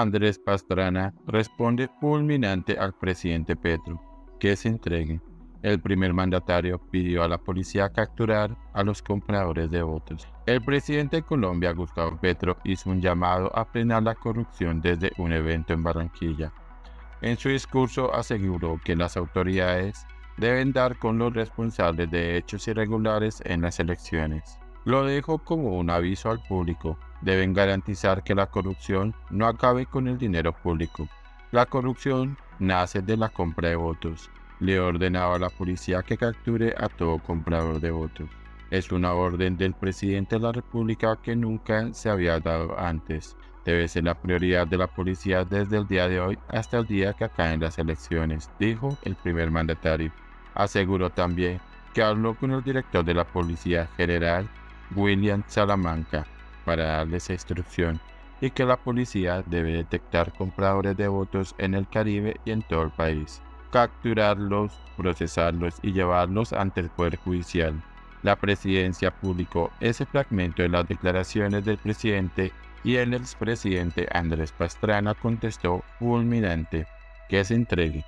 Andrés Pastrana responde fulminante al presidente Petro que se entregue. El primer mandatario pidió a la policía capturar a los compradores de votos. El presidente de Colombia, Gustavo Petro, hizo un llamado a frenar la corrupción desde un evento en Barranquilla. En su discurso aseguró que las autoridades deben dar con los responsables de hechos irregulares en las elecciones. Lo dejó como un aviso al público. Deben garantizar que la corrupción no acabe con el dinero público. La corrupción nace de la compra de votos. Le ordenaba a la policía que capture a todo comprador de votos. Es una orden del presidente de la República que nunca se había dado antes. Debe ser la prioridad de la policía desde el día de hoy hasta el día que acaben las elecciones, dijo el primer mandatario. Aseguró también que habló con el director de la Policía General, William Salamanca, para darle esa instrucción y que la policía debe detectar compradores de votos en el Caribe y en todo el país, capturarlos, procesarlos y llevarlos ante el Poder Judicial. La presidencia publicó ese fragmento de las declaraciones del presidente y el expresidente Andrés Pastrana contestó fulminante que se entregue.